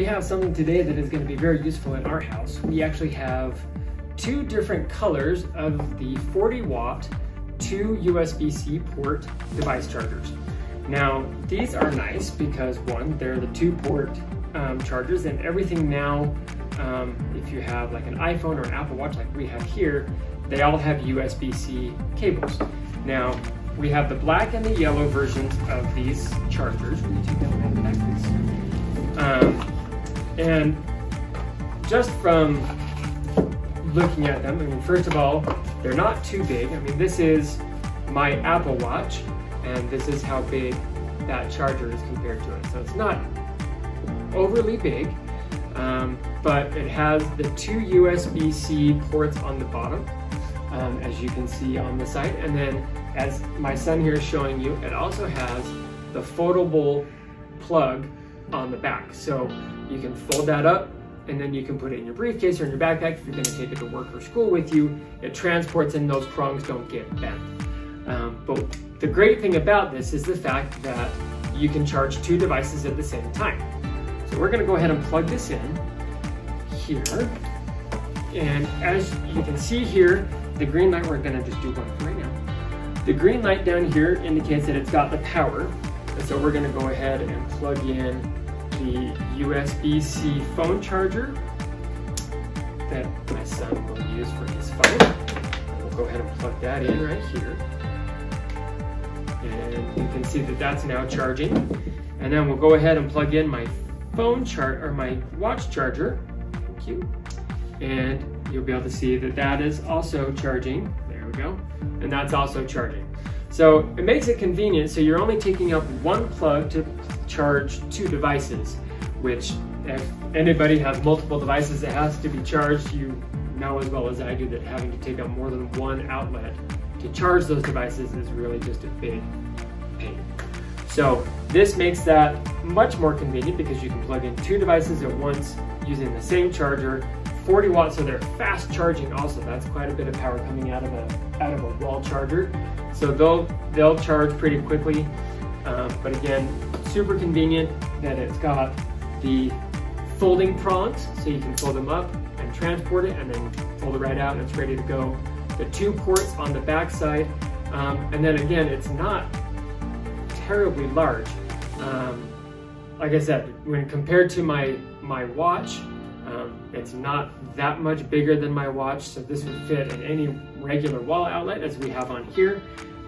we have something today that is going to be very useful in our house. We actually have two different colors of the 40 watt two USB-C port device chargers. Now, these are nice because one, they're the two port um, chargers and everything now, um, if you have like an iPhone or an Apple Watch like we have here, they all have USB-C cables. Now, we have the black and the yellow versions of these chargers. Um, and just from looking at them, I mean, first of all, they're not too big. I mean, this is my Apple Watch, and this is how big that charger is compared to it. So it's not overly big, um, but it has the two USB-C ports on the bottom, um, as you can see on the side. And then, as my son here is showing you, it also has the foldable plug on the back. So you can fold that up and then you can put it in your briefcase or in your backpack if you're gonna take it to work or school with you. It transports and those prongs don't get bent. Um, but the great thing about this is the fact that you can charge two devices at the same time. So we're gonna go ahead and plug this in here. And as you can see here, the green light, we're gonna just do one right now. The green light down here indicates that it's got the power. And so we're gonna go ahead and plug in the USB-C phone charger that my son will use for his phone. We'll go ahead and plug that in right here. And you can see that that's now charging. And then we'll go ahead and plug in my phone chart or my watch charger. Thank you. And you'll be able to see that that is also charging. There we go. And that's also charging. So it makes it convenient. So you're only taking up one plug to charge two devices, which if anybody has multiple devices that has to be charged, you know as well as I do that having to take up more than one outlet to charge those devices is really just a big pain. So this makes that much more convenient because you can plug in two devices at once using the same charger 40 watts, so they're fast charging also. That's quite a bit of power coming out of a out of a wall charger. So they'll they'll charge pretty quickly. Um, but again, super convenient that it's got the folding prongs, so you can fold them up and transport it, and then fold it right out, and it's ready to go. The two ports on the back side, um, and then again, it's not terribly large. Um, like I said, when compared to my my watch, um, it's not that much bigger than my watch, so this would fit in any regular wall outlet as we have on here.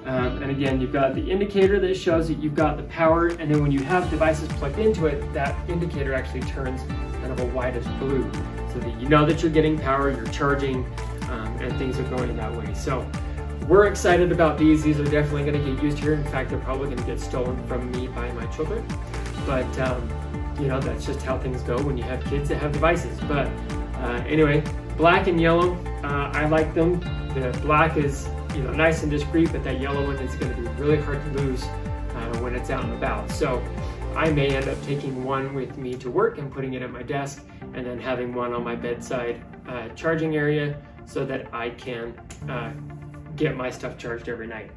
Um, and again, you've got the indicator that shows that you've got the power, and then when you have devices plugged into it, that indicator actually turns kind of a whitish blue, so that you know that you're getting power, you're charging, um, and things are going that way. So we're excited about these. These are definitely going to get used here. In fact, they're probably going to get stolen from me by my children. But um, you know, that's just how things go when you have kids that have devices. But uh, anyway, black and yellow, uh, I like them. The black is, you know, nice and discreet, but that yellow one is going to be really hard to lose uh, when it's out and about. So I may end up taking one with me to work and putting it at my desk, and then having one on my bedside uh, charging area so that I can uh, get my stuff charged every night.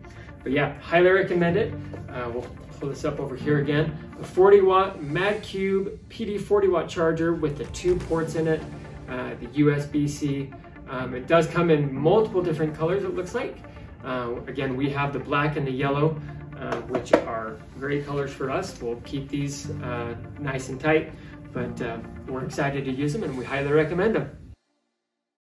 But yeah, highly recommend it. Uh, we'll pull this up over here again. A 40 watt MagCube PD 40 watt charger with the two ports in it, uh, the USB-C. Um, it does come in multiple different colors it looks like. Uh, again, we have the black and the yellow, uh, which are great colors for us. We'll keep these uh, nice and tight, but uh, we're excited to use them and we highly recommend them.